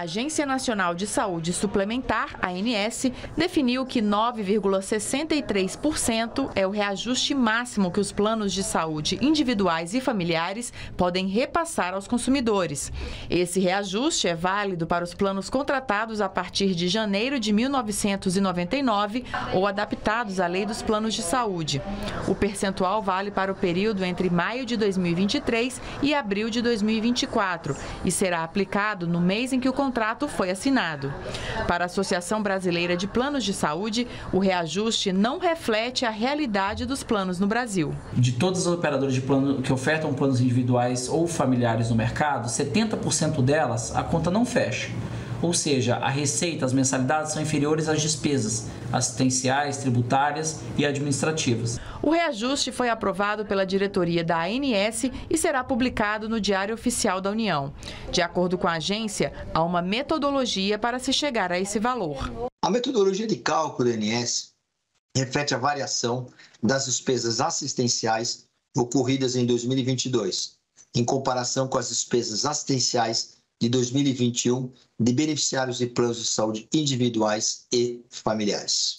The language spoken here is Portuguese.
A Agência Nacional de Saúde Suplementar, ANS, definiu que 9,63% é o reajuste máximo que os planos de saúde individuais e familiares podem repassar aos consumidores. Esse reajuste é válido para os planos contratados a partir de janeiro de 1999 ou adaptados à Lei dos Planos de Saúde. O percentual vale para o período entre maio de 2023 e abril de 2024 e será aplicado no mês em que o contrato foi assinado. Para a Associação Brasileira de Planos de Saúde, o reajuste não reflete a realidade dos planos no Brasil. De todas as operadoras de plano que ofertam planos individuais ou familiares no mercado, 70% delas a conta não fecha. Ou seja, a receita, as mensalidades são inferiores às despesas assistenciais, tributárias e administrativas. O reajuste foi aprovado pela diretoria da ANS e será publicado no Diário Oficial da União. De acordo com a agência, há uma metodologia para se chegar a esse valor. A metodologia de cálculo da ANS reflete a variação das despesas assistenciais ocorridas em 2022, em comparação com as despesas assistenciais de 2021 de beneficiários de planos de saúde individuais e familiares.